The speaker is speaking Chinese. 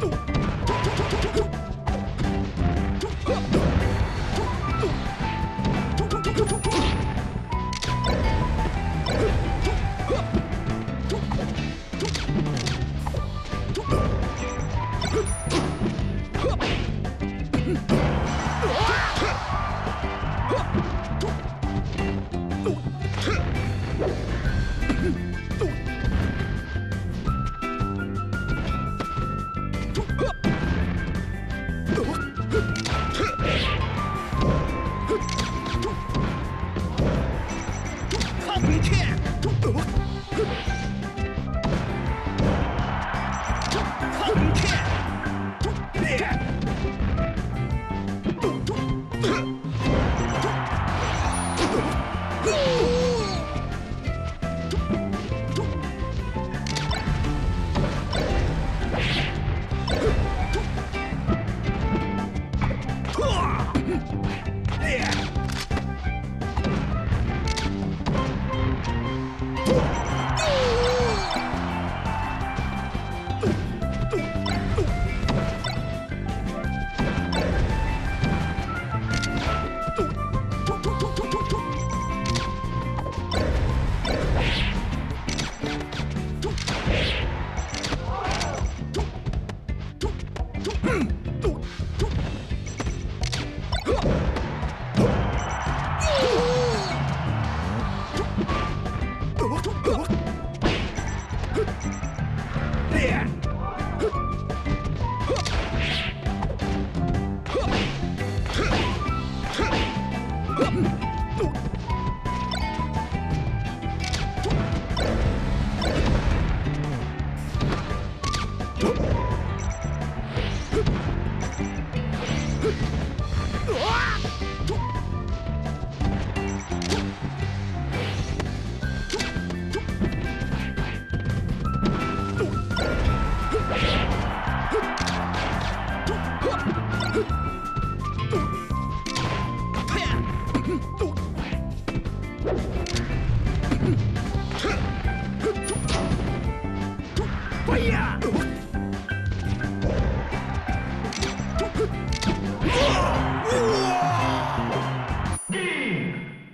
动。Oh! 飞呀